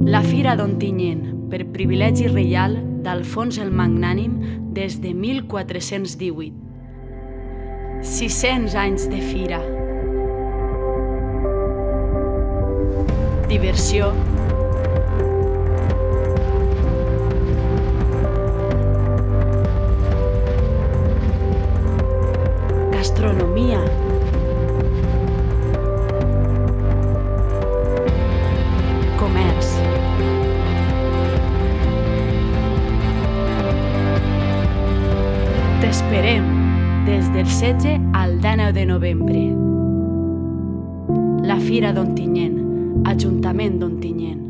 La Fira d'Ontinyent, per privilegi reial d'Alfons el Magnànim des de 1418. 600 anys de fira. Diversió, gastronomia, T'esperem des del 16 al 19 de novembre. La Fira d'Ontinyent, Ajuntament d'Ontinyent.